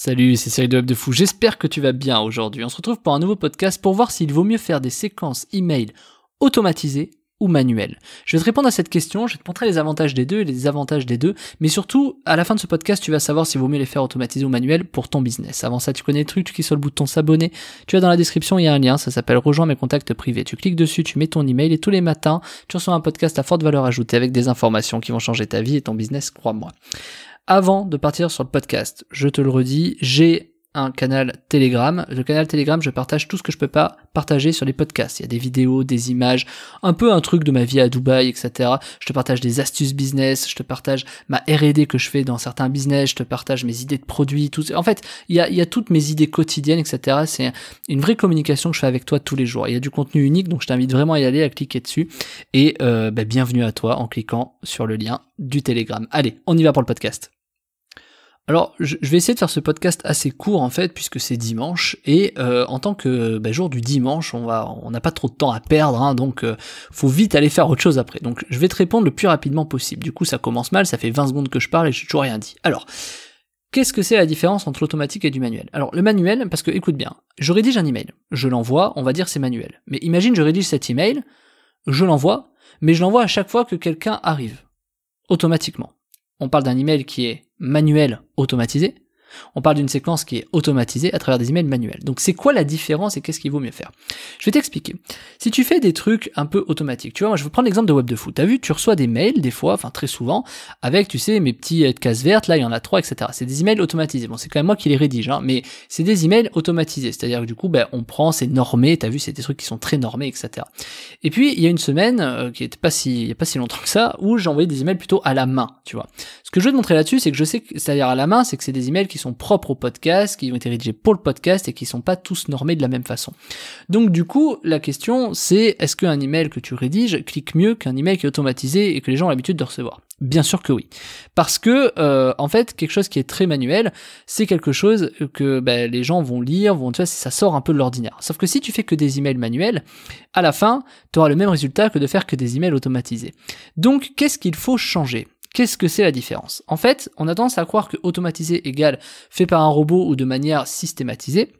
Salut, c'est Cyril de Web de Fou. J'espère que tu vas bien aujourd'hui. On se retrouve pour un nouveau podcast pour voir s'il vaut mieux faire des séquences email automatisées ou manuelles. Je vais te répondre à cette question, je vais te montrer les avantages des deux et les désavantages des deux, mais surtout, à la fin de ce podcast, tu vas savoir s'il vaut mieux les faire automatisées ou manuelles pour ton business. Avant ça, tu connais le truc, tu cliques sur le bouton s'abonner, tu vas dans la description, il y a un lien, ça s'appelle rejoins mes contacts privés. Tu cliques dessus, tu mets ton email et tous les matins, tu reçois un podcast à forte valeur ajoutée avec des informations qui vont changer ta vie et ton business, crois-moi. Avant de partir sur le podcast, je te le redis, j'ai un canal Telegram. Le canal Telegram, je partage tout ce que je peux pas partager sur les podcasts. Il y a des vidéos, des images, un peu un truc de ma vie à Dubaï, etc. Je te partage des astuces business, je te partage ma R&D que je fais dans certains business, je te partage mes idées de produits, tout. En fait, il y a, il y a toutes mes idées quotidiennes, etc. C'est une vraie communication que je fais avec toi tous les jours. Il y a du contenu unique, donc je t'invite vraiment à y aller, à cliquer dessus. Et euh, bah, bienvenue à toi en cliquant sur le lien du Telegram. Allez, on y va pour le podcast. Alors, je vais essayer de faire ce podcast assez court en fait, puisque c'est dimanche et euh, en tant que bah, jour du dimanche, on va, on n'a pas trop de temps à perdre, hein, donc euh, faut vite aller faire autre chose après. Donc, je vais te répondre le plus rapidement possible. Du coup, ça commence mal, ça fait 20 secondes que je parle et j'ai toujours rien dit. Alors, qu'est-ce que c'est la différence entre l'automatique et du manuel? Alors, le manuel, parce que écoute bien, je rédige un email, je l'envoie, on va dire c'est manuel. Mais imagine, je rédige cet email, je l'envoie, mais je l'envoie à chaque fois que quelqu'un arrive, automatiquement. On parle d'un email qui est manuel automatisé, on parle d'une séquence qui est automatisée à travers des emails manuels. Donc c'est quoi la différence et qu'est-ce qu'il vaut mieux faire? Je vais t'expliquer. Si tu fais des trucs un peu automatiques, tu vois, moi je vais prendre l'exemple de Web de Foot. T'as vu, tu reçois des mails des fois, enfin très souvent, avec, tu sais, mes petits cases vertes, là il y en a trois, etc. C'est des emails automatisés. Bon, c'est quand même moi qui les rédige, hein, mais c'est des emails automatisés. C'est-à-dire que du coup, ben, on prend, c'est normé, t'as vu, c'est des trucs qui sont très normés, etc. Et puis il y a une semaine, euh, qui était pas si, il pas si longtemps que ça, où j'ai envoyé des emails plutôt à la main, tu vois. Ce que je veux te montrer là-dessus, c'est que je sais c'est-à-dire à la main, c'est que c'est des emails qui sont propres au podcast, qui ont été rédigés pour le podcast et qui sont pas tous normés de la même façon. Donc du coup, la question c'est est-ce qu'un email que tu rédiges clique mieux qu'un email qui est automatisé et que les gens ont l'habitude de recevoir? Bien sûr que oui. Parce que, euh, en fait, quelque chose qui est très manuel, c'est quelque chose que ben, les gens vont lire, vont, tu vois, ça sort un peu de l'ordinaire. Sauf que si tu fais que des emails manuels, à la fin, tu auras le même résultat que de faire que des emails automatisés. Donc, qu'est-ce qu'il faut changer? Qu'est-ce que c'est la différence? En fait, on a tendance à croire que automatisé égale fait par un robot ou de manière systématisée.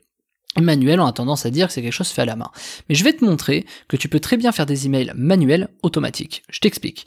Manuel, on a tendance à dire que c'est quelque chose fait à la main. Mais je vais te montrer que tu peux très bien faire des emails manuels automatiques. Je t'explique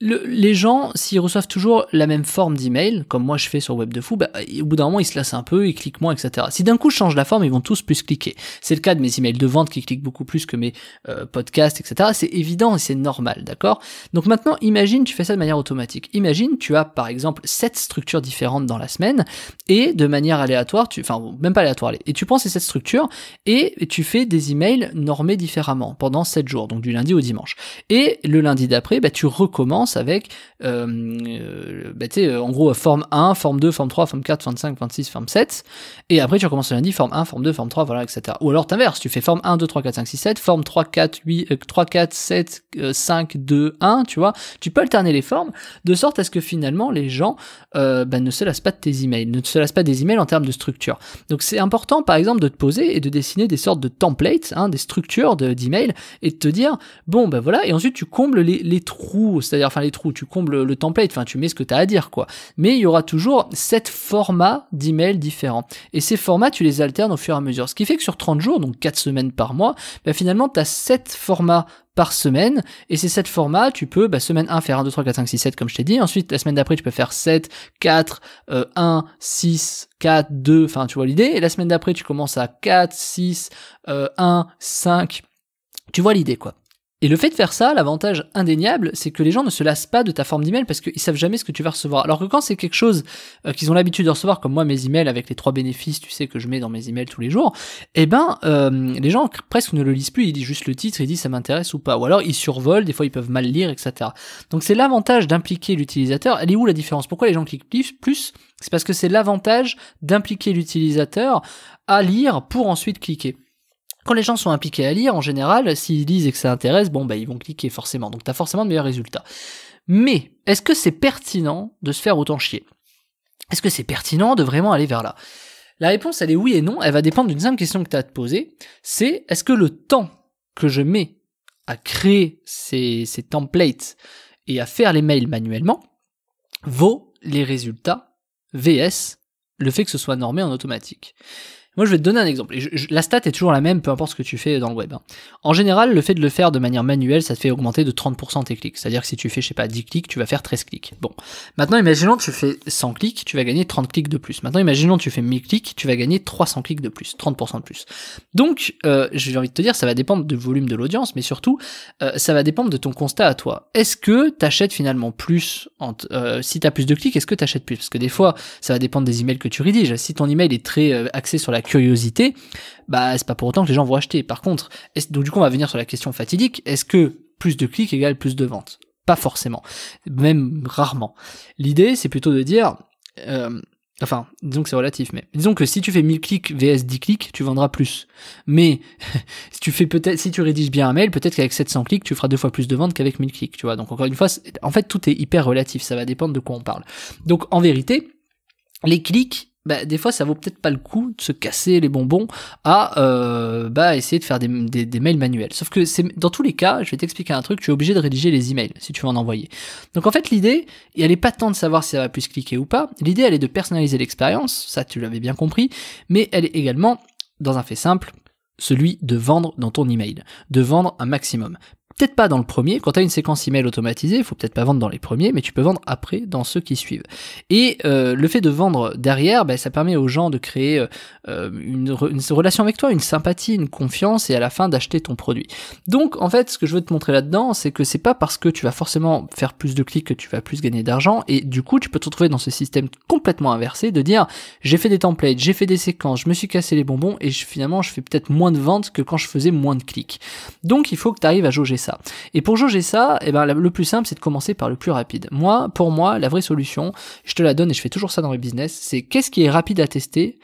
les gens, s'ils reçoivent toujours la même forme d'email, comme moi je fais sur Web de Fou, bah, au bout d'un moment ils se lassent un peu, ils cliquent moins, etc. Si d'un coup je change la forme, ils vont tous plus cliquer. C'est le cas de mes emails de vente qui cliquent beaucoup plus que mes euh, podcasts, etc. C'est évident et c'est normal, d'accord? Donc maintenant, imagine tu fais ça de manière automatique. Imagine tu as par exemple sept structures différentes dans la semaine et de manière aléatoire, tu, enfin même pas aléatoire, et tu prends ces sept structures et tu fais des emails normés différemment pendant sept jours, donc du lundi au dimanche. Et le lundi d'après, bah, tu recommences avec, euh, euh bah, euh, en gros, forme 1, forme 2, forme 3, forme 4, forme 5, forme 6, forme 7, et après tu recommences le lundi, forme 1, forme 2, forme 3, voilà, etc. Ou alors t'inverses, tu fais forme 1, 2, 3, 4, 5, 6, 7, forme 3, 4, 8, 3, 4, 7, 5, 2, 1, tu vois, tu peux alterner les formes, de sorte à ce que finalement les gens euh, bah, ne se lassent pas de tes emails, ne se lassent pas des emails en termes de structure. Donc c'est important par exemple de te poser et de dessiner des sortes de templates, hein, des structures d'emails, et de te dire, bon ben voilà, et ensuite tu combles les, les trous, c'est-à-dire les trous, tu combles le template, enfin tu mets ce que tu as à dire quoi. Mais il y aura toujours sept formats d'emails différents. Et ces formats, tu les alternes au fur et à mesure. Ce qui fait que sur 30 jours, donc 4 semaines par mois, bah, finalement tu as 7 formats par semaine, et ces 7 formats, tu peux, bah, semaine 1, faire 1, 2, 3, 4, 5, 6, 7, comme je t'ai dit, ensuite, la semaine d'après, tu peux faire 7, 4, 1, 6, 4, 2, enfin, tu vois l'idée, et la semaine d'après, tu commences à 4, 6, 1, 5, tu vois l'idée, quoi. Et le fait de faire ça, l'avantage indéniable, c'est que les gens ne se lassent pas de ta forme d'email parce qu'ils savent jamais ce que tu vas recevoir. Alors que quand c'est quelque chose euh, qu'ils ont l'habitude de recevoir, comme moi mes emails avec les trois bénéfices, tu sais que je mets dans mes emails tous les jours, eh ben euh, les gens presque ne le lisent plus, ils lisent juste le titre, ils disent ça m'intéresse ou pas, ou alors ils survolent, des fois ils peuvent mal lire, etc. Donc c'est l'avantage d'impliquer l'utilisateur. Elle est où la différence? Pourquoi les gens cliquent plus? C'est parce que c'est l'avantage d'impliquer l'utilisateur à lire pour ensuite cliquer quand les gens sont impliqués à lire, en général, s'ils lisent et que ça intéresse, bon, bah, ils vont cliquer forcément. Donc, tu as forcément de meilleurs résultats. Mais, est-ce que c'est pertinent de se faire autant chier? Est-ce que c'est pertinent de vraiment aller vers là? La réponse, elle est oui et non. Elle va dépendre d'une simple question que tu as à te poser. C'est, est-ce que le temps que je mets à créer ces templates et à faire les mails manuellement vaut les résultats VS le fait que ce soit normé en automatique? Moi, je vais te donner un exemple. la stat est toujours la même, peu importe ce que tu fais dans le web. Hein. En général, le fait de le faire de manière manuelle, ça te fait augmenter de 30% tes clics. C'est-à-dire que si tu fais, je sais pas, 10 clics, tu vas faire 13 clics. Bon. Maintenant, imaginons tu fais 100 clics, tu vas gagner 30 clics de plus. Maintenant, imaginons tu fais 1000 clics, tu vas gagner 300 clics de plus, 30% de plus. Donc, euh, j'ai envie de te dire, ça va dépendre du volume de l'audience, mais surtout, euh, ça va dépendre de ton constat à toi. Est-ce que tu achètes finalement plus en euh, Si tu as plus de clics, est-ce que tu achètes plus? Parce que des fois, ça va dépendre des emails que tu rédiges. Si ton email est très euh, axé sur la curiosité, bah c'est pas pour autant que les gens vont acheter. Par contre, donc du coup on va venir sur la question fatidique, est-ce que plus de clics égale plus de ventes? Pas forcément, même rarement. L'idée c'est plutôt de dire, euh, enfin disons que c'est relatif, mais disons que si tu fais 1000 clics vs 10 clics, tu vendras plus. Mais si tu fais peut-être, si tu rédiges bien un mail, peut-être qu'avec 700 clics, tu feras deux fois plus de ventes qu'avec 1000 clics, tu vois. Donc encore une fois, en fait tout est hyper relatif, ça va dépendre de quoi on parle. Donc en vérité, les clics, bah, des fois ça vaut peut-être pas le coup de se casser les bonbons à euh, bah, essayer de faire des, mails manuels. Sauf que dans tous les cas, je vais t'expliquer un truc, tu es obligé de rédiger les emails si tu veux en envoyer. Donc en fait l'idée, elle est pas tant de savoir si ça va plus cliquer ou pas, l'idée elle est de personnaliser l'expérience, ça tu l'avais bien compris, mais elle est également, dans un fait simple, celui de vendre dans ton email, de vendre un maximum peut-être pas dans le premier. Quand tu as une séquence email automatisée, il faut peut-être pas vendre dans les premiers, mais tu peux vendre après dans ceux qui suivent. Et euh, le fait de vendre derrière, ben, ça permet aux gens de créer euh, une, une, relation avec toi, une sympathie, une confiance, et à la fin d'acheter ton produit. Donc en fait, ce que je veux te montrer là-dedans, c'est que c'est pas parce que tu vas forcément faire plus de clics que tu vas plus gagner d'argent, et du coup tu peux te retrouver dans ce système complètement inversé de dire j'ai fait des templates, j'ai fait des séquences, je me suis cassé les bonbons, et finalement je fais peut-être moins de ventes que quand je faisais moins de clics. Donc il faut que tu arrives à jauger ça. Et pour jauger ça, eh ben, le plus simple, c'est de commencer par le plus rapide. Moi, pour moi, la vraie solution, je te la donne et je fais toujours ça dans mes business, c'est qu'est-ce qui est rapide à tester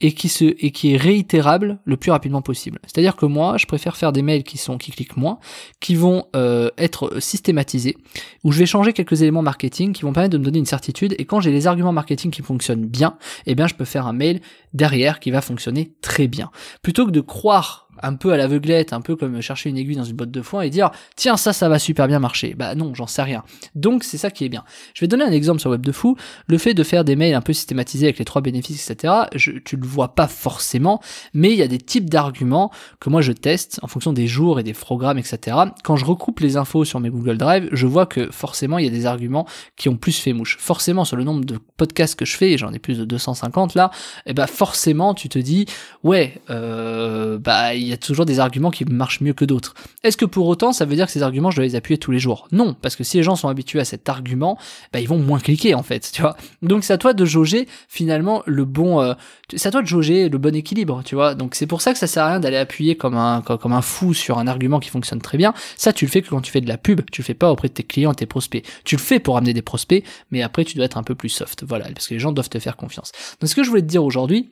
et qui se et qui est réitérable le plus rapidement possible. C'est-à-dire que moi, je préfère faire des mails qui sont qui cliquent moins, qui vont euh, être systématisés, où je vais changer quelques éléments marketing qui vont permettre de me donner une certitude. Et quand j'ai les arguments marketing qui fonctionnent bien, eh bien, je peux faire un mail derrière qui va fonctionner très bien, plutôt que de croire un peu à l'aveuglette, un peu comme chercher une aiguille dans une botte de foin et dire tiens ça ça va super bien marcher. Bah non, j'en sais rien. Donc c'est ça qui est bien. Je vais donner un exemple sur Web de Fou. Le fait de faire des mails un peu systématisés avec les trois bénéfices, etc. Je, tu le vois pas forcément, mais il y a des types d'arguments que moi je teste en fonction des jours et des programmes, etc. Quand je recoupe les infos sur mes Google Drive, je vois que forcément il y a des arguments qui ont plus fait mouche. Forcément sur le nombre de podcasts que je fais, j'en ai plus de 250 là, et eh bah forcément tu te dis ouais euh, bah y a toujours des arguments qui marchent mieux que d'autres. Est-ce que pour autant ça veut dire que ces arguments je dois les appuyer tous les jours? Non, parce que si les gens sont habitués à cet argument, bah, ils vont moins cliquer en fait, tu vois. Donc c'est à toi de jauger finalement le bon, euh, c'est à toi de jauger le bon équilibre, tu vois. Donc c'est pour ça que ça sert à rien d'aller appuyer comme un comme un fou sur un argument qui fonctionne très bien. Ça tu le fais que quand tu fais de la pub, tu le fais pas auprès de tes clients, tes prospects. Tu le fais pour amener des prospects, mais après tu dois être un peu plus soft, voilà, parce que les gens doivent te faire confiance. Donc ce que je voulais te dire aujourd'hui,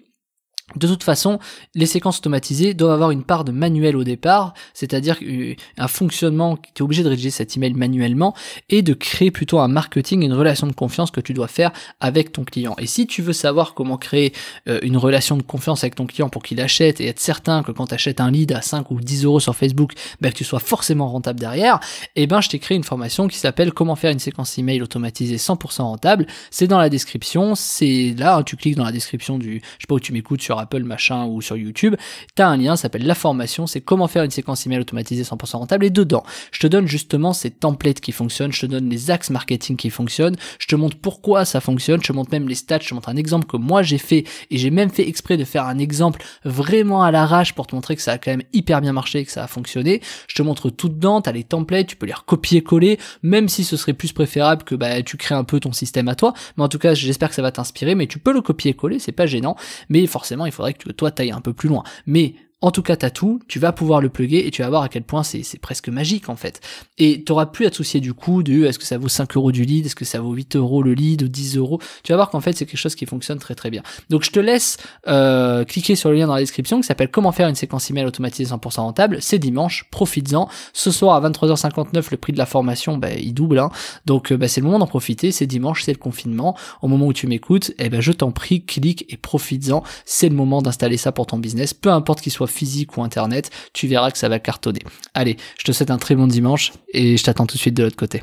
de toute façon, les séquences automatisées doivent avoir une part de manuel au départ, c'est-à-dire un fonctionnement, tu es obligé de rédiger cet email manuellement et de créer plutôt un marketing, une relation de confiance que tu dois faire avec ton client. Et si tu veux savoir comment créer euh, une relation de confiance avec ton client pour qu'il achète et être certain que quand tu achètes un lead à 5 ou 10 euros sur Facebook, ben, que tu sois forcément rentable derrière, eh ben je t'ai créé une formation qui s'appelle comment faire une séquence email automatisée 100% rentable. C'est dans la description, c'est là, hein, tu cliques dans la description du, je sais pas où tu m'écoutes sur Apple machin ou sur YouTube, tu as un lien, s'appelle la formation, c'est comment faire une séquence email automatisée 100% rentable et dedans, je te donne justement ces templates qui fonctionnent, je te donne les axes marketing qui fonctionnent, je te montre pourquoi ça fonctionne, je te montre même les stats, je te montre un exemple que moi j'ai fait et j'ai même fait exprès de faire un exemple vraiment à l'arrache pour te montrer que ça a quand même hyper bien marché et que ça a fonctionné. Je te montre tout dedans, tu as les templates, tu peux les recopier-coller, même si ce serait plus préférable que bah, tu crées un peu ton système à toi. Mais en tout cas, j'espère que ça va t'inspirer, mais tu peux le copier-coller, c'est pas gênant. Mais forcément, il faudrait que toi t'ailles un peu plus loin. Mais en tout cas, t'as tout, tu vas pouvoir le plugger et tu vas voir à quel point c'est presque magique en fait. Et t'auras plus à te soucier du coup de est-ce que ça vaut 5 euros du lead, est-ce que ça vaut 8 euros le lead ou 10 euros. Tu vas voir qu'en fait c'est quelque chose qui fonctionne très très bien. Donc je te laisse euh, cliquer sur le lien dans la description qui s'appelle comment faire une séquence email automatisée 100% rentable. C'est dimanche, profites-en. Ce soir à 23h59 le prix de la formation bah, il double. Hein. Donc euh, bah, c'est le moment d'en profiter. C'est dimanche, c'est le confinement. Au moment où tu m'écoutes, eh ben je t'en prie, clique et profites-en. C'est le moment d'installer ça pour ton business, peu importe qu'il soit physique ou internet, tu verras que ça va cartonner. Allez, je te souhaite un très bon dimanche et je t'attends tout de suite de l'autre côté.